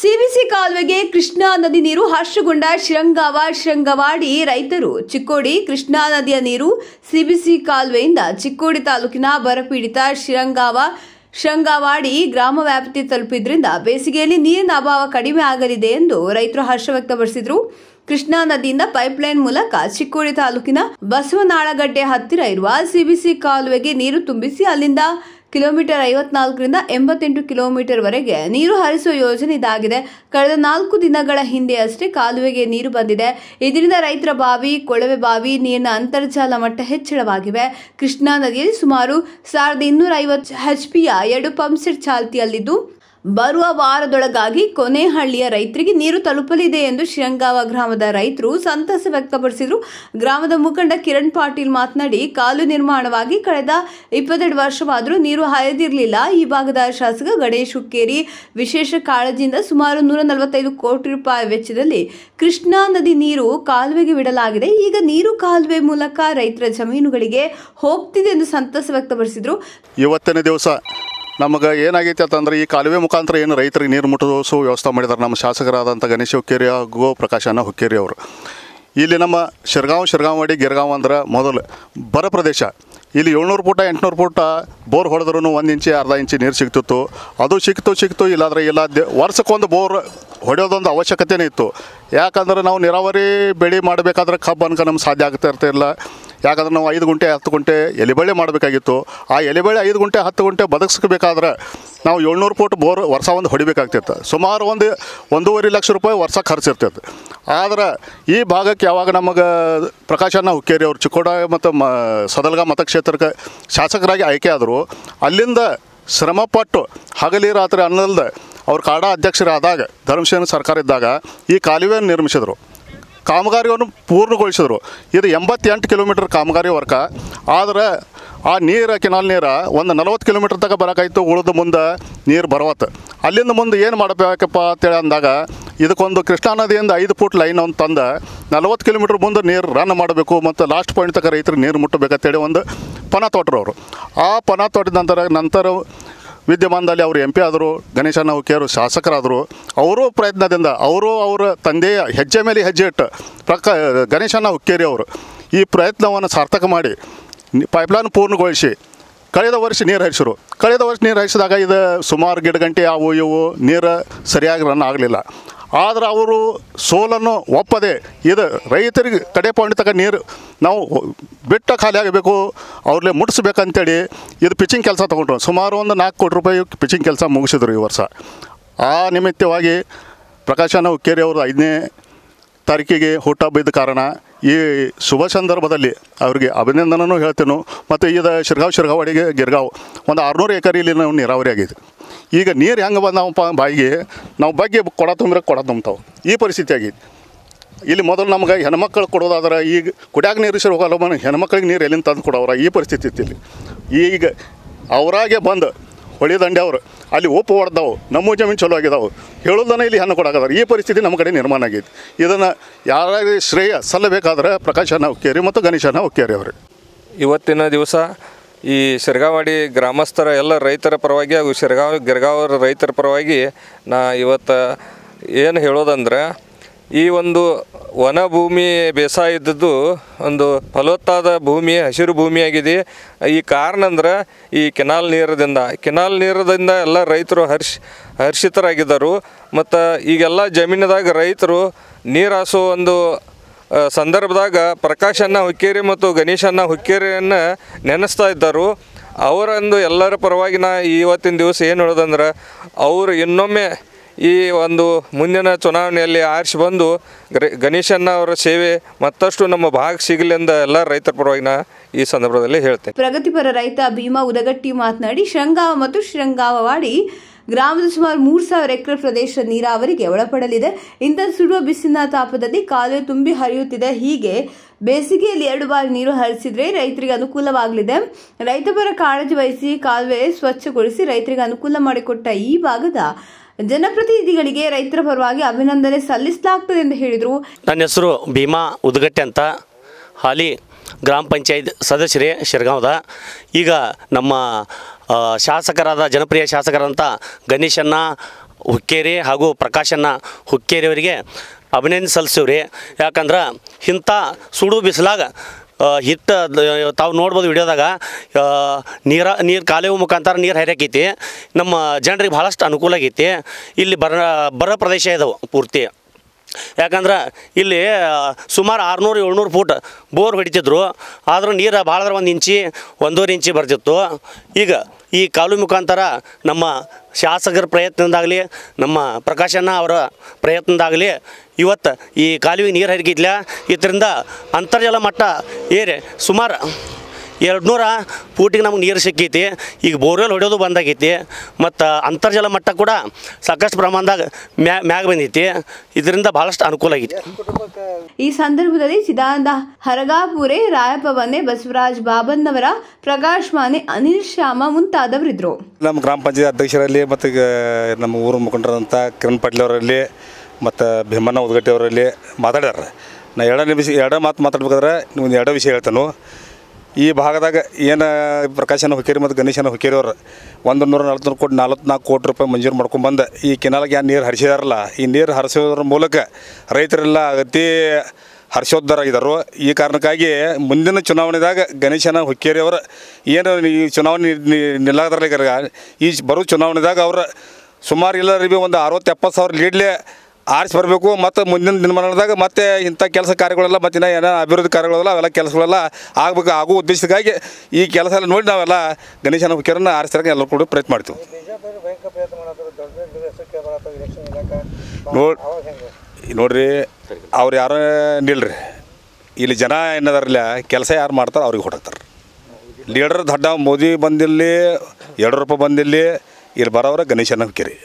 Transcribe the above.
CBC ಕಾಲುವೆಗೆ ಕೃಷ್ಣಾ ನದಿ ನೀರು ಹರ್ಷಗೊಂಡ ಶಿರಂಗಾವ, ಶಿರಂಗವಾಡಿ ರೈತರು. ಚಿಕ್ಕೋಡಿ ಕೃಷ್ಣಾ ನದಿಯ ನೀರು ಸಿಬಿಸಿ ಕಾಲುವೆಯಿಂದ ಚಿಕ್ಕೋಡಿ ತಾಲೂಕಿನ ಬರಪೀಡಿತ ಶಿರಂಗಾವ ಶೃಂಗವಾಡಿ ಗ್ರಾಮ ವ್ಯಾಪ್ತಿ ತಲುಪಿದ್ರಿಂದ ಬೇಸಿಗೆಯಲ್ಲಿ ನೀರಿನ ಅಭಾವ ಕಡಿಮೆ ಆಗಲಿದೆ ಎಂದು ರೈತರು ಹರ್ಷ ವ್ಯಕ್ತಪಡಿಸಿದರು. ಕೃಷ್ಣಾ ನದಿಯಿಂದ ಪೈಪ್ಲೈನ್ ಮೂಲಕ ಚಿಕ್ಕೋಡಿ ತಾಲೂಕಿನ ಬಸವನಾಳಗಡ್ಡೆ ಹತ್ತಿರ ಇರುವ ಸಿಬಿಸಿ ಕಾಲುವೆಗೆ ನೀರು ತುಂಬಿಸಿ ಅಲ್ಲಿಂದ ಕಿಲೋಮೀಟರ್ ಐವತ್ನಾಲ್ಕರಿಂದ ಎಂಬತ್ತೆಂಟು ಕಿಲೋಮೀಟರ್ ವರೆಗೆ ನೀರು ಹರಿಸುವ ಯೋಜನೆ ಇದಾಗಿದೆ. ಕಳೆದ ನಾಲ್ಕು ದಿನಗಳ ಹಿಂದೆ ಅಷ್ಟೇ ಕಾಲುವೆಗೆ ನೀರು ಬಂದಿದೆ. ಇದರಿಂದ ರೈತರ ಬಾವಿ, ಕೊಳವೆ ಬಾವಿ, ನೀರಿನ ಅಂತರ್ಜಾಲ ಮಟ್ಟ ಹೆಚ್ಚಳವಾಗಿವೆ. ಕೃಷ್ಣಾ ನದಿಯಲ್ಲಿ ಸುಮಾರು ಸಾವಿರದ ಇನ್ನೂರ ಐವತ್ತು ಎಚ್ಪಿಯ ಎರಡು ಪಂಪ್ಸೆಟ್ ಚಾಲ್ತಿಯಲ್ಲಿದ್ದು ಬರುವ ವಾರದೊಳಗಾಗಿ ಕೊನೆಹಳ್ಳಿಯ ರೈತರಿಗೆ ನೀರು ತಲುಪಲಿದೆ ಎಂದು ಶಿರಂಗಾವ ಗ್ರಾಮದ ರೈತರು ಸಂತಸ ವ್ಯಕ್ತಪಡಿಸಿದರು. ಗ್ರಾಮದ ಮುಖಂಡ ಕಿರಣ್ ಪಾಟೀಲ್ ಮಾತನಾಡಿ, ಕಾಲು ನಿರ್ಮಾಣವಾಗಿ ಕಳೆದ ಇಪ್ಪತ್ತೆರಡು ವರ್ಷವಾದರೂ ನೀರು ಹರಿದಿರಲಿಲ್ಲ. ಈ ಭಾಗದ ಶಾಸಕ ಗಣೇಶ್ ಹುಕ್ಕೇರಿ ವಿಶೇಷ ಕಾಳಜಿಯಿಂದ ಸುಮಾರು ನೂರ ನಲವತ್ತೈದು ಕೋಟಿ ರೂಪಾಯಿ ವೆಚ್ಚದಲ್ಲಿ ಕೃಷ್ಣಾ ನದಿ ನೀರು ಕಾಲುವೆಗೆ ಬಿಡಲಾಗಿದೆ. ಈಗ ನೀರು ಕಾಲುವೆ ಮೂಲಕ ರೈತರ ಜಮೀನುಗಳಿಗೆ ಹೋಗ್ತಿದೆ ಎಂದು ಸಂತಸ ವ್ಯಕ್ತಪಡಿಸಿದರು. ಇವತ್ತನೇ ದಿವಸ ನಮಗೆ ಏನಾಗೈತೆ ಅಂತಂದ್ರೆ ಈ ಕಾಲುವೆ ಮುಖಾಂತರ ಏನು ರೈತರಿಗೆ ನೀರು ಮುಟ್ಟಿಸೋ ವ್ಯವಸ್ಥೆ ಮಾಡಿದ್ದಾರೆ ನಮ್ಮ ಶಾಸಕರಾದಂಥ ಗಣೇಶ್ ಹುಕ್ಕೇರಿ ಹಾಗೂ ಪ್ರಕಾಶನ ಹುಕ್ಕೇರಿ ಅವರು. ಇಲ್ಲಿ ನಮ್ಮ ಶಿರ್ಗಾಂವ್, ಶಿರ್ಗಾಂವಾಡಿ, ಗಿರ್ಗಾಂವ್ ಅಂದ್ರೆ ಮೊದಲು ಬರ ಪ್ರದೇಶ. ಇಲ್ಲಿ ಏಳ್ನೂರು ಫೂಟ ಎಂಟುನೂರು ಫೂಟ ಬೋರ್ ಹೊಡೆದ್ರೂ ಒಂದು ಇಂಚಿ, ಅರ್ಧ ಇಂಚಿ ನೀರು ಸಿಗ್ತಿತ್ತು. ಅದು ಸಿಕ್ತು ಸಿಕ್ತು, ಇಲ್ಲಾಂದ್ರೆ ಇಲ್ಲ ವರ್ಷಕ್ಕೊಂದು ಬೋರ್ ಹೊಡೆಯೋದೊಂದು ಅವಶ್ಯಕತೆಯೇ ಇತ್ತು. ಯಾಕಂದ್ರೆ ನಾವು ನೀರಾವರಿ ಬೆಳೆ ಮಾಡಬೇಕಾದ್ರೆ ಕಬ್ಬು ಅನ್ಕ ನಮ್ಗೆ ಸಾಧ್ಯ ಆಗ್ತಾ ಇರ್ತಿರಲಿಲ್ಲ. ಯಾಕಂದ್ರೆ ನಾವು ಐದು ಗುಂಟೆ, ಹತ್ತು ಗುಂಟೆ ಎಲೆಬಳ್ಳಿ ಮಾಡಬೇಕಾಗಿತ್ತು. ಆ ಎಲೆಬಳ್ಳಿ ಐದು ಗುಂಟೆ, ಹತ್ತು ಗುಂಟೆ ಬದುಕಿಸ್ಬೇಕಾದ್ರೆ ನಾವು ಏಳ್ನೂರು ಫೂಟ್ ಬೋರ್ ವರ್ಷ ಒಂದು ಹೊಡಿಬೇಕಾಗ್ತಿತ್ತು. ಸುಮಾರು ಒಂದು ಒಂದೂವರೆ ಲಕ್ಷ ರೂಪಾಯಿ ವರ್ಷ ಖರ್ಚು ಇರ್ತೈತೆ ಆದ್ರೆ ಈ ಭಾಗಕ್ಕೆ ಯಾವಾಗ ನಮಗೆ ಪ್ರಕಾಶನ ಹುಕ್ಕೇರಿ ಅವರು ಚಿಕ್ಕೋಡ ಮತ್ತು ಮ, ಸದಲ್ಗ ಮತಕ್ಷೇತ್ರಕ್ಕೆ ಶಾಸಕರಾಗಿ ಆಯ್ಕೆ ಆದರು, ಅಲ್ಲಿಂದ ಶ್ರಮಪಟ್ಟು ಹಗಲಿ ರಾತ್ರಿ ಅನ್ನಲ್ದೆ ಅವ್ರು ಕಾಡಾ ಅಧ್ಯಕ್ಷರಾದಾಗ, ಧರ್ಮಸೇನ ಸರ್ಕಾರ ಇದ್ದಾಗ ಈ ಕಾಲುವೆಯನ್ನು ನಿರ್ಮಿಸಿದರು. ಕಾಮಗಾರಿಯನ್ನು ಪೂರ್ಣಗೊಳಿಸಿದರು. ಇದು ಎಂಬತ್ತೆಂಟು ಕಿಲೋಮೀಟರ್ ಕಾಮಗಾರಿ ವರ್ಕ ಆದರೆ ಆ ನೀರು, ಕೆನಾಲ್ ನೀರು ಒಂದು ನಲವತ್ತು ಕಿಲೋಮೀಟ್ರ್ ತನಕ ಬರೋಕಾಯ್ತು. ಉಳಿದ ಮುಂದೆ ನೀರು ಬರವತ್ತು ಅಲ್ಲಿಂದ ಮುಂದೆ ಏನು ಮಾಡಬೇಕಪ್ಪ ಅಂತೇಳಿ ಅಂದಾಗ, ಇದಕ್ಕೊಂದು ಕೃಷ್ಣಾ ನದಿಯಿಂದ ಐದು ಫೂಟ್ ಲೈನ್ ಅಂತ ತಂದು ನಲವತ್ತು ಕಿಲೋಮೀಟ್ರ್ ಮುಂದೆ ನೀರು ರನ್ ಮಾಡಬೇಕು ಮತ್ತು ಲಾಸ್ಟ್ ಪಾಯಿಂಟ್ ತನಕ ರೈತರಿಗೆ ನೀರು ಮುಟ್ಟಬೇಕಂತೇಳಿ ಒಂದು ಪನ ಅವರು ಆ ಪನ ತೋಟದ ನಂತರ ನಂತರ ವಿದ್ಯಮಾನದಲ್ಲಿ ಅವರು ಎಂ ಪಿ ಆದರು, ಗಣೇಶ ಹುಕ್ಕೇರು ಶಾಸಕರಾದರು, ಅವರು ಪ್ರಯತ್ನದಿಂದ, ಅವರು ಅವರ ತಂದೆಯ ಹೆಜ್ಜೆ ಮೇಲೆ ಹೆಜ್ಜೆ ಇಟ್ಟು ಪ್ರಕ ಗಣೇಶನ ಹುಕ್ಕೇರಿ ಅವರು, ಈ ಪ್ರಯತ್ನವನ್ನು ಸಾರ್ಥಕ ಮಾಡಿ ಪೈಪ್ಲೈನ್ ಪೂರ್ಣಗೊಳಿಸಿ, ಕಳೆದ ವರ್ಷ ನೀರು ಹರಿಸಿರು. ಕಳೆದ ವರ್ಷ ನೀರು ಹರಿಸಿದಾಗ ಇದು ಸುಮಾರು ಗಿಡಗಂಟೆ, ಅವು ಇವು, ನೀರು ಸರಿಯಾಗಿ ರನ್ ಆಗಲಿಲ್ಲ. ಆದ್ರೆ ಅವರು ಸೋಲನ್ನು ಒಪ್ಪದೆ ಇದು ರೈತರಿಗೆ ಕಡೆ ಪಾಯಿಂಟ್ ತನಕ ನೀರು ನಾವು ಬಿಟ್ಟ ಖಾಲಿ ಆಗಬೇಕು ಅವ್ರಲ್ಲೇ ಮುಟ್ಟಿಸ್ಬೇಕಂತೇಳಿ ಇದು ಪಿಚಿಂಗ್ ಕೆಲಸ ತೊಗೊಂಡ್ರು. ಸುಮಾರು ಒಂದು ನಾಲ್ಕು ಕೋಟಿ ರೂಪಾಯಿ ಪಿಚಿಂಗ್ ಕೆಲಸ ಮುಗಿಸಿದ್ರು ಈ ವರ್ಷ. ಆ ನಿಮಿತ್ತವಾಗಿ ಪ್ರಕಾಶನ ಹುಕ್ಕೇರಿ ಅವರು ಐದನೇ ತಾರೀಕಿಗೆ ಹುಟ್ಟ ಬಿದ್ದ ಕಾರಣ ಈ ಶುಭ ಸಂದರ್ಭದಲ್ಲಿ ಅವರಿಗೆ ಅಭಿನಂದನೂ ಹೇಳ್ತೇನೆ. ಮತ್ತು ಇದು ಶಿರ್ಗಾವ್ ಶಿರ್ಗಾವಡಿಗೆ ಗಿರ್ಗಾವ್, ಒಂದು ಆರುನೂರು ಎಕರೆ ಇಲ್ಲಿ ನಾವು ನೀರಾವರಿ ಆಗಿದೆ. ಈಗ ನೀರು ಹೆಂಗೆ ಬಂದಾವಪ್ಪ ಬಾಯಿಗೆ? ನಾವು ಬಗ್ಗೆ ಕೊಡ ತುಂಬ್ರೆ ಕೊಡ ತುಂಬ್ತಾವೆ. ಈ ಪರಿಸ್ಥಿತಿ ಆಗೈತಿ. ಇಲ್ಲಿ ಮೊದಲು ನಮ್ಗೆ ಹೆಣ್ಮಕ್ಳು ಕೊಡೋದಾದ್ರೆ ಈಗ ಕುಡಿಯಾಗ ನೀರು ಸಿರು ಹೋಗಲ್ಲ ಮನೆ, ಹೆಣ್ಮಕ್ಳಿಗೆ ನೀರು ಎಲ್ಲಿಂದ ತಂದು ಕೊಡೋರ ಈ ಪರಿಸ್ಥಿತಿ ಇತ್ತು ಇಲ್ಲಿ. ಈಗ ಅವರಾಗೆ ಬಂದು ಹೊಳಿ ದಂಡೆ ಅವರು, ಅಲ್ಲಿ ಉಪ್ಪು ಹೊಡೆದವು, ನಮ್ಮ ಜಮೀನು ಚಲೋ ಆಗಿದಾವೆ. ಹೇಳೋದನ್ನ ಇಲ್ಲಿ ಹೆಣ್ಣು ಕೊಡೋಕಾದ್ರೆ. ಈ ಪರಿಸ್ಥಿತಿ ನಮ್ಮ ಕಡೆ ನಿರ್ಮಾಣ ಆಗೈತಿ. ಇದನ್ನು ಯಾರಿಗೆ ಶ್ರೇಯ ಸಲ್ಲಬೇಕಾದ್ರೆ ಪ್ರಕಾಶನ ಹುಕ್ಕೇರಿ ಮತ್ತು ಗಣೇಶನ ಹುಕ್ಕೇರಿ ಅವರು. ಇವತ್ತಿನ ದಿವಸ ಈ ಶಿರ್ಗಾವಾಡಿ ಗ್ರಾಮಸ್ಥರ ಎಲ್ಲ ರೈತರ ಪರವಾಗಿ ಹಾಗೂ ಶಿರ್ಗಾವ್ ಗಿರ್ಗಾವ್ ರೈತರ ಪರವಾಗಿ ನಾ ಇವತ್ತು ಏನು ಹೇಳೋದಂದ್ರೆ, ಈ ಒಂದು ವನ ಭೂಮಿ ಬೇಸಾಯ ಇದ್ದದ್ದು ಒಂದು ಫಲವತ್ತಾದ ಭೂಮಿ, ಹಸಿರು ಭೂಮಿಯಾಗಿದೆ ಈ ಕಾರಣ ಅಂದ್ರೆ ಈ ಕೆನಾಲ್ ನೀರದಿಂದ ಕೆನಾಲ್ ನೀರದಿಂದ ಎಲ್ಲ ರೈತರು ಹರ್ಷ, ಹರ್ಷಿತರಾಗಿದ್ದರು. ಮತ್ತು ಈಗೆಲ್ಲ ಜಮೀನದಾಗ ರೈತರು ನೀರಾಸೋ ಒಂದು ಸಂದರ್ಭದಾಗ ಪ್ರಕಾಶನ್ನ ಹುಕ್ಕೇರಿ ಮತ್ತು ಗಣೇಶನ್ನ ಹುಕ್ಕೇರಿಯನ್ನು ನೆನೆಸ್ತಾ ಇದ್ದರು. ಅವರಂದು ಎಲ್ಲರ ಪರವಾಗಿ ನಾ ಇವತ್ತಿನ ದಿವಸ ಏನು ಹೇಳೋದಂದ್ರೆ, ಅವರು ಇನ್ನೊಮ್ಮೆ ಈ ಒಂದು ಮುಂದಿನ ಚುನಾವಣೆಯಲ್ಲಿ ಆರಿಸಿ ಬಂದು ಗಣೇಶನ್ನ ಅವರ ಸೇವೆ ಮತ್ತಷ್ಟು ನಮ್ಮ ಭಾಗ ಸಿಗಲಿ ಅಂತ ಎಲ್ಲ ರೈತರ ಪರವಾಗಿ ನಾ ಈ ಸಂದರ್ಭದಲ್ಲಿ ಹೇಳ್ತೇನೆ. ಪ್ರಗತಿಪರ ರೈತ ಭೀಮಾ ಉದಗಟ್ಟಿ ಮಾತನಾಡಿ, ಶೃಂಗಾವ ಮತ್ತು ಶೃಂಗಾವವಾಡಿ ಗ್ರಾಮದ ಸುಮಾರು ಮೂರು ಸಾವಿರ ಎಕರೆ ಪ್ರದೇಶ ನೀರಾವರಿಗೆ ಒಳಪಡಲಿದೆ. ಇಂಥ ಸುಡುವ ಬಿಸಿನ ತಾಪದಲ್ಲಿ ಕಾಲುವೆ ತುಂಬಿ ಹರಿಯುತ್ತಿದೆ. ಹೀಗೆ ಬೇಸಿಗೆಯಲ್ಲಿ ಎರಡು ಬಾರಿ ನೀರು ಹರಿಸಿದ್ರೆ ರೈತರಿಗೆ ಅನುಕೂಲವಾಗಲಿದೆ. ರೈತಪರ ಕಾಳಜಿ ವಹಿಸಿ ಕಾಲುವೆ ಸ್ವಚ್ಛಗೊಳಿಸಿ ರೈತರಿಗೆ ಅನುಕೂಲ ಮಾಡಿಕೊಟ್ಟ ಈ ಭಾಗದ ಜನಪ್ರತಿನಿಧಿಗಳಿಗೆ ರೈತರ ಪರವಾಗಿ ಅಭಿನಂದನೆ ಸಲ್ಲಿಸಲಾಗ್ತದೆ ಎಂದು ಹೇಳಿದರು. ನನ್ನ ಹೆಸರು ಭೀಮಾ ಉದಗಟ್ಟೆ ಅಂತ. ಹಾಲಿ ಗ್ರಾಮ ಪಂಚಾಯತ್ ಸದಸ್ಯರೇ, ಶಿರ್ಗಾಂವ್ದ. ಈಗ ನಮ್ಮ ಶಾಸಕರಾದ, ಜನಪ್ರಿಯ ಶಾಸಕರಂತ ಗಣೇಶನ್ನ ಹುಕ್ಕೇರಿ ಹಾಗೂ ಪ್ರಕಾಶನ್ನ ಹುಕ್ಕೇರಿಯವರಿಗೆ ಅಭಿನಂದನೆ ರೀ. ಯಾಕಂದ್ರೆ ಇಂಥ ಸುಡು ಬಿಸಿಲಾಗ ಹಿಟ್ಟು, ತಾವು ನೋಡ್ಬೋದು ವಿಡಿಯೋದಾಗ ನೀರ, ನೀರು ಕಾಲುವೆ ಮುಖಾಂತರ ನೀರು ಹರಿಯಾಕೈತಿ. ನಮ್ಮ ಜನರಿಗೆ ಭಾಳಷ್ಟು ಅನುಕೂಲ ಆಗೈತಿ. ಇಲ್ಲಿ ಬರ ಬರ ಪ್ರದೇಶ ಇದಾವೆ ಪೂರ್ತಿ. ಯಾಕಂದ್ರೆ ಇಲ್ಲಿ ಸುಮಾರು ಆರುನೂರು, ಏಳ್ನೂರು ಫೂಟ್ ಬೋರ್ ಹೊಡಿತಿದ್ರು. ಆದರೂ ನೀರು ಭಾಳದ್ರೆ ಒಂದು ಇಂಚಿ, ಒಂದೂವರೆ ಇಂಚಿ ಬರ್ತಿತ್ತು. ಈಗ ಈ ಕಾಲು ಮುಖಾಂತರ ನಮ್ಮ ಶಾಸಕರ ಪ್ರಯತ್ನದಾಗಲಿ ನಮ್ಮ ಪ್ರಕಾಶನ ಅವರ ಪ್ರಯತ್ನದಾಗಲಿ ಇವತ್ತು ಈ ಕಾಲುವೆ ನೀರು ಹರಿಗಿದ್ಲ. ಇದರಿಂದ ಅಂತರ್ಜಲ ಮಟ್ಟ ಏರಿ ಸುಮಾರು ಎರಡು ನೂರ ಫೂಟಿಗೆ ನಮ್ಗೆ ನೀರು ಸಿಕ್ಕೈತಿ. ಈಗ ಬೋರ್ವೆಲ್ ಹೊಡೆಯೋದು ಬಂದಾಗೈತಿ. ಮತ್ತು ಅಂತರ್ಜಲ ಮಟ್ಟ ಕೂಡ ಸಾಕಷ್ಟು ಪ್ರಮಾಣದಾಗ ಮ್ಯಾ ಮ್ಯಾಗ ಬಂದೈತಿ. ಇದರಿಂದ ಭಾಳಷ್ಟು ಅನುಕೂಲ ಆಗೈತಿ. ಈ ಸಂದರ್ಭದಲ್ಲಿ ಚಿದಾನಂದ ಹರಗಾಪುರೆ ರಾಯಪ್ಪ ವನೆ ಬಸವರಾಜ್ ಬಾಬನ್ನವರ ಪ್ರಕಾಶ್ ಮಾನೆ ಅನಿಲ್ ಶ್ಯಾಮ ಮುಂತಾದವರಿದ್ದರು. ನಮ್ಮ ಗ್ರಾಮ ಪಂಚಾಯತ್ ಅಧ್ಯಕ್ಷರಲ್ಲಿ ಮತ್ತು ಈಗ ನಮ್ಮ ಊರು ಮುಖಂಡರಂಥ ಕಿರಣ್ ಪಾಟೀಲ್ ಅವರಲ್ಲಿ ಮತ್ತು ಭೀಮಣ್ಣ ಉದ್ಗಟ್ಟಿ ಅವರಲ್ಲಿ ಮಾತಾಡ್ಯಾರ ನಾ ಎರಡ ನಿಮಿಷ ಎರಡ ಮಾತು ಮಾತಾಡ್ಬೇಕಾದ್ರೆ ಒಂದು ಎರಡೇ ವಿಷಯ ಹೇಳ್ತಾನು. ಈ ಭಾಗದಾಗ ಏನು ಪ್ರಕಾಶನ ಹುಕ್ಕೇರಿ ಮತ್ತು ಗಣೇಶನ ಹುಕ್ಕೇರಿ ಅವರು ಒಂದು ನೂರ ನಲ್ವತ್ತು ಕೋಟಿ ನಲ್ವತ್ನಾಲ್ಕು ಕೋಟಿ ರೂಪಾಯಿ ಮಂಜೂರು ಮಾಡ್ಕೊಂಡ್ಬಂದು ಈ ಕೆನಾಲ್ಗೆ ನೀರು ಹರಿಸಿದಾರಲ್ಲ, ಈ ನೀರು ಹರಿಸೋದ್ರ ಮೂಲಕ ರೈತರೆಲ್ಲ ಅತಿ ಹರ್ಷೋದ್ಧರಾಗಿದ್ದರು ಈ ಕಾರಣಕ್ಕಾಗಿ ಮುಂದಿನ ಚುನಾವಣೆದಾಗ ಗಣೇಶನ ಹುಕ್ಕೇರಿ ಅವರ ಏನು ಈ ಚುನಾವಣೆ ನಿಲ್ಲಾದ್ರಲ್ಲ ಈ ಬರೋ ಚುನಾವಣೆದಾಗ ಅವರು ಸುಮಾರು ಇಲ್ಲ ರೀ ಒಂದು ಅರವತ್ತು ಎಪ್ಪತ್ತು ಸಾವಿರ ಲೀಡ್ಲೆ ಆರಿಸಿ ಬರಬೇಕು, ಮತ್ತು ಮುಂದಿನ ದಿನಮಾನದಾಗ ಮತ್ತೆ ಇಂಥ ಕೆಲಸ ಕಾರ್ಯಗಳೆಲ್ಲ, ಮತ್ತು ಇನ್ನೂ ಏನೋ ಅಭಿವೃದ್ಧಿ ಕಾರ್ಯಗಳೆಲ್ಲ, ಅವೆಲ್ಲ ಕೆಲಸಗಳೆಲ್ಲ ಆಗಬೇಕು ಆಗೋ ಉದ್ದೇಶಕ್ಕಾಗಿ ಈ ಕೆಲಸ ಎಲ್ಲ ನೋಡಿ ನಾವೆಲ್ಲ ಗಣೇಶನ ಮುಖ್ಯರನ್ನು ಆರಿಸ್ತಾರ ಎಲ್ಲರೂ ಕೂಡ ಪ್ರಯತ್ನ ಮಾಡ್ತೀವಿ. ನೋಡಿ, ನೋಡ್ರಿ, ಅವ್ರು ಯಾರು ನಿಲ್ರಿ. ಇಲ್ಲಿ ಜನ ಏನದಾರಲ್ಲ, ಕೆಲಸ ಯಾರು ಮಾಡ್ತಾರೆ ಅವ್ರಿಗೆ ಹೊಡಕ್ತಾರೆ ಲೀಡರ್ ದೊಡ್ಡ ಮೋದಿ ಬಂದಿಲ್ಲಿ, ಯಡಿಯೂರಪ್ಪ ಬಂದಿಲ್ಲಿ, ಇಲ್ಲಿ ಬರೋವ್ರ ಗಣೇಶನ ಹುಕ್ಕೇರಿ